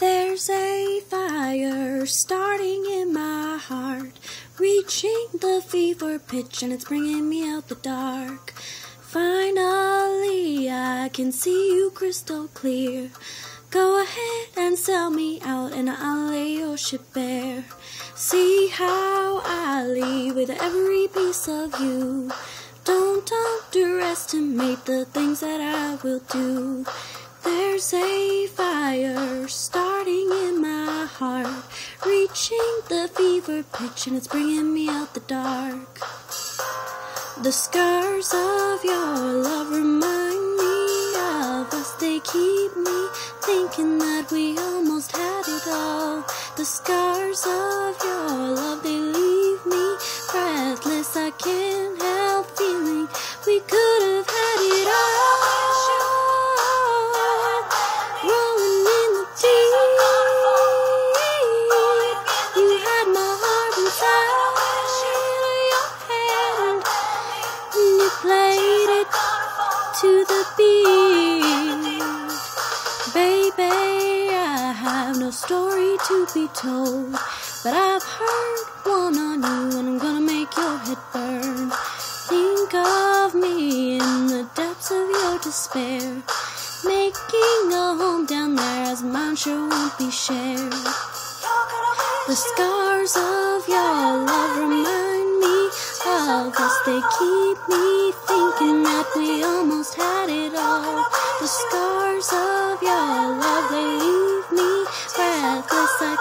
There's a fire starting in my heart, reaching the fever pitch, and it's bringing me out the dark. Finally, I can see you crystal clear. Go ahead and sell me out, and I'll lay your ship bare. See how I leave with every piece of you. Don't underestimate the things that I will do. There's a fire starting in my heart, reaching the fever pitch, and it's bringing me out the dark. The scars of your love remind me of us, they keep me thinking that we almost had it all. The scars of your love, they leave me breathless. I can't I have no story to be told, but I've heard one on you, and I'm gonna make your head burn. Think of me in the depths of your despair, making a home down there, as mine sure won't be shared. The scars of your love remind me of us. They keep me thinking that we almost had it all. The scars of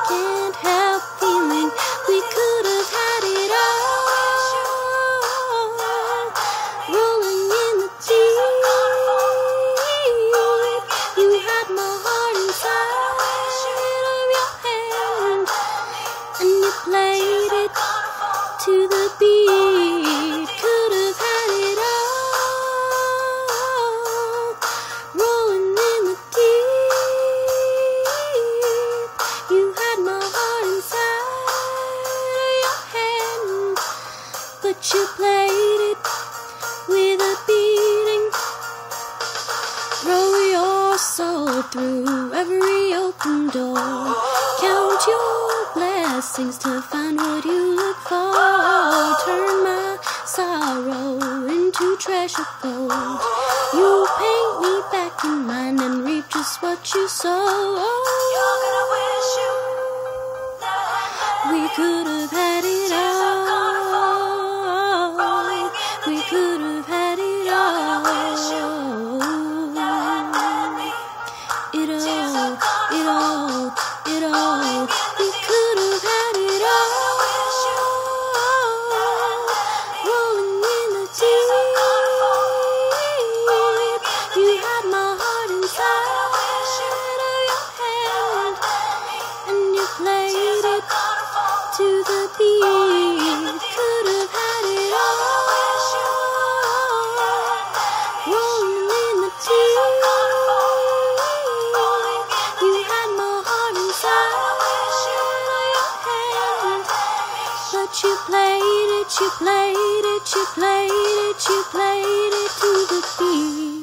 can't help feeling we could have had it all. Rolling in the deep, you had my heart through every open door. Count your blessings to find what you look for. Turn my sorrow into treasure gold. You paint me back in mind and reap just what you sow. Oh, we it you played it, you played it, you played it, you played it to the beat.